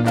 Hey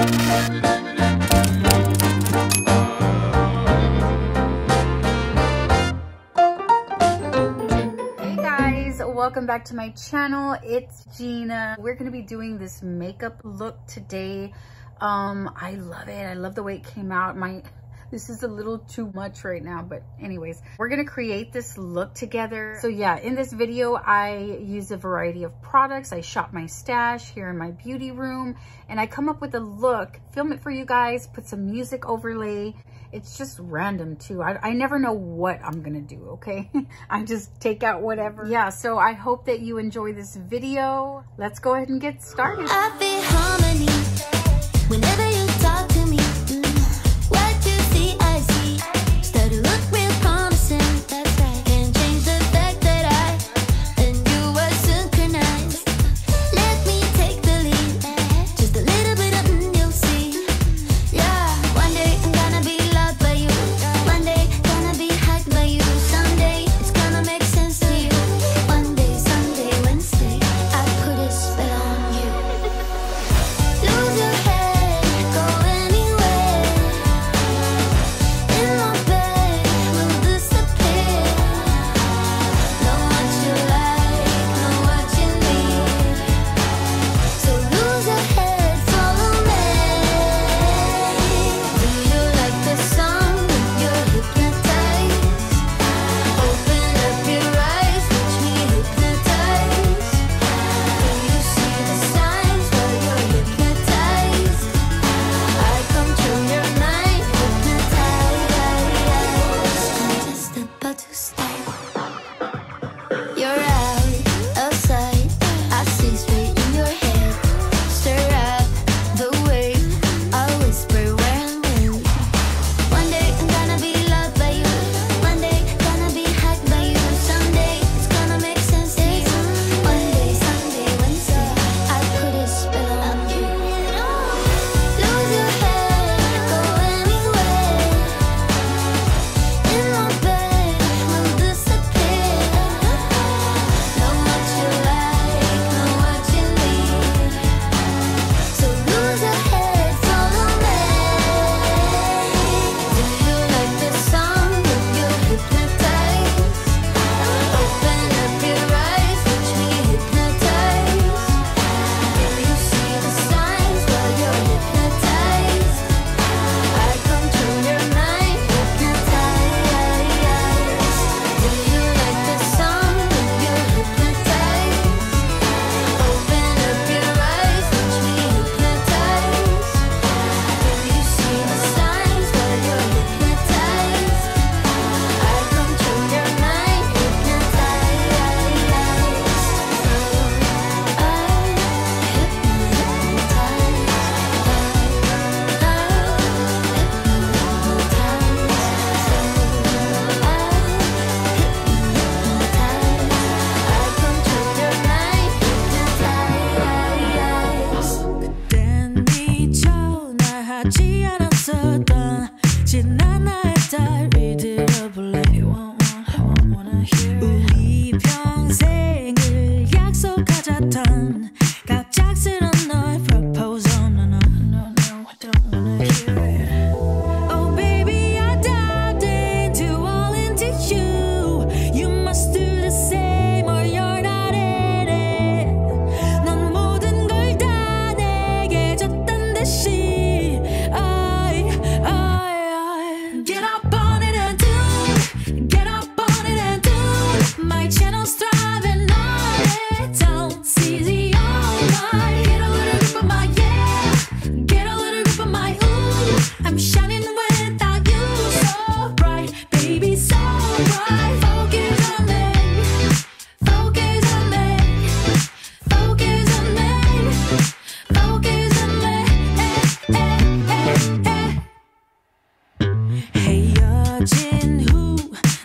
guys, welcome back to my channel. It's Gina. We're gonna be doing this makeup look today. Um, I love it. I love the way it came out. My this is a little too much right now, but anyways, we're gonna create this look together. So yeah, in this video, I use a variety of products. I shop my stash here in my beauty room and I come up with a look, film it for you guys, put some music overlay. It's just random too. I, I never know what I'm gonna do, okay? I just take out whatever. Yeah, so I hope that you enjoy this video. Let's go ahead and get started.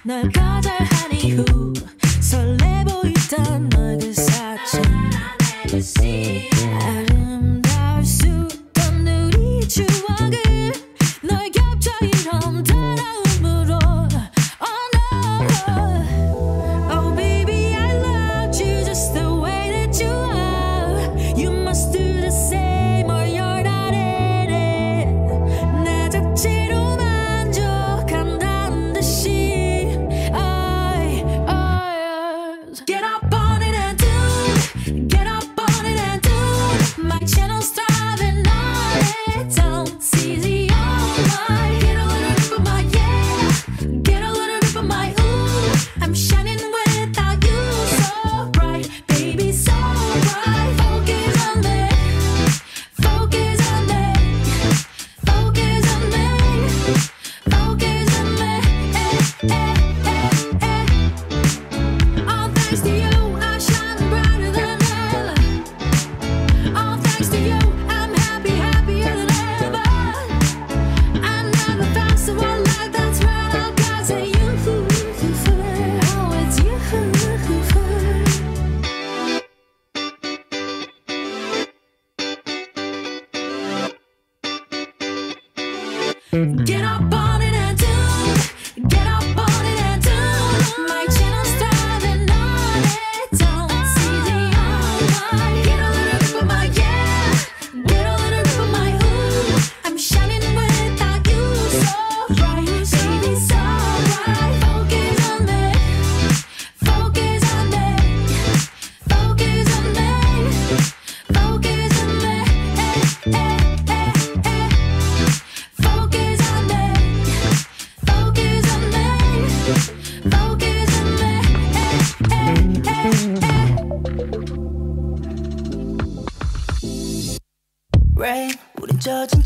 Yeah.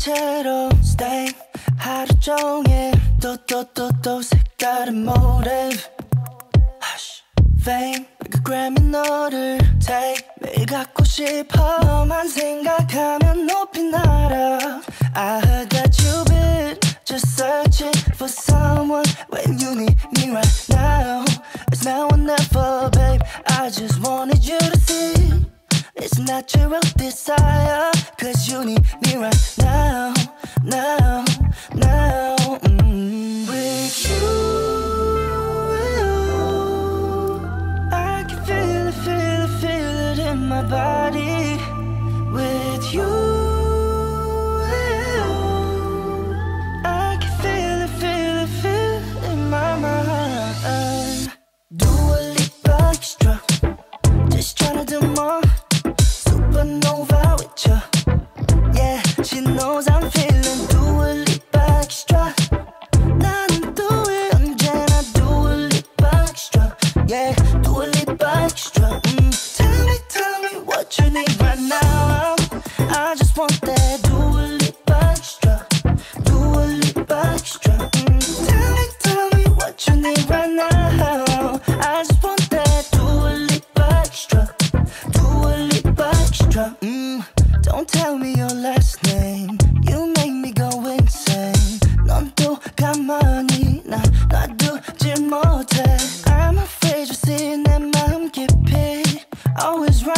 채로 stay. 하루 종일 또 또 또 또 색다른 motive Hush fame. like a Grammy 너를 take. 매일 갖고 싶어. 너만 생각하면 높이 날아. I heard that you've been just searching for someone when you need me right now. It's now or never babe. I just wanted you to natural desire. Cause you need me right now, now.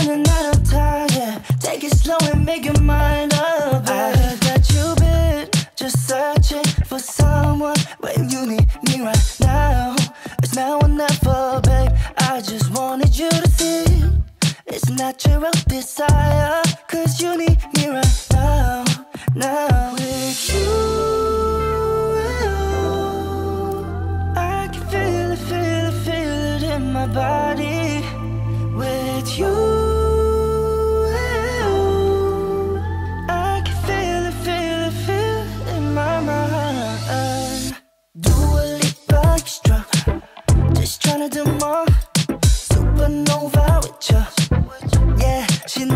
running out of time. Yeah. Take it slow and make your mind up. I heard that you've been just searching for someone when you need me right now. It's now or never, babe. I just wanted you to see it's natural desire. Cause you need me right now, now with you. my body with you.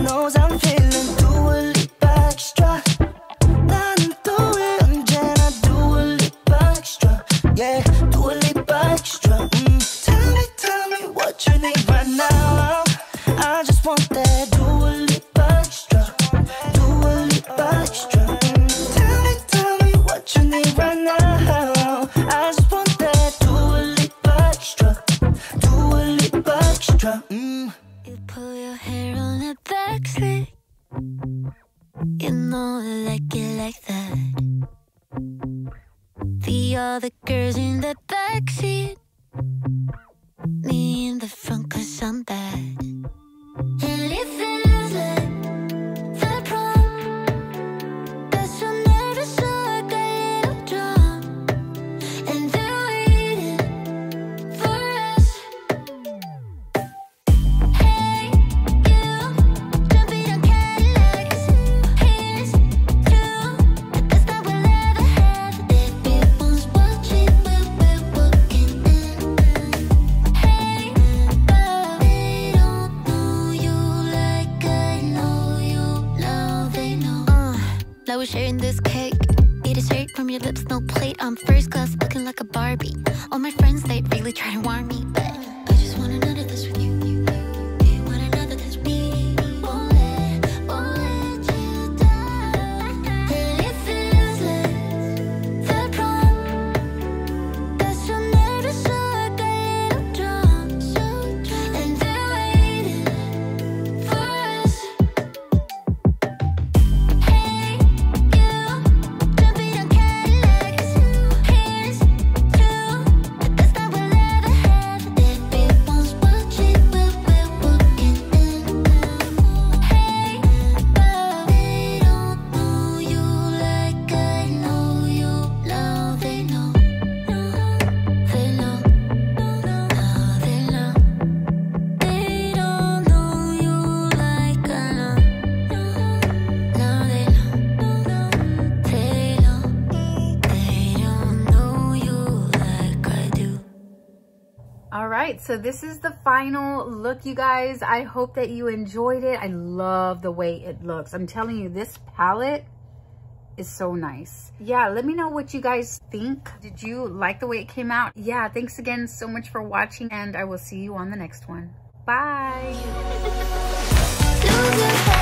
knows I'm feeling sharing this cake. Eat it straight from your lips, no plate. I'm first class, looking like a Barbie. All my friends, they really try to warn me, but. Right, so this is the final look, you guys. I hope that you enjoyed it. I love the way it looks. I'm telling you, this palette is so nice. Yeah, let me know what you guys think. Did you like the way it came out? Yeah, thanks again so much for watching and I will see you on the next one. Bye.